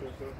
就是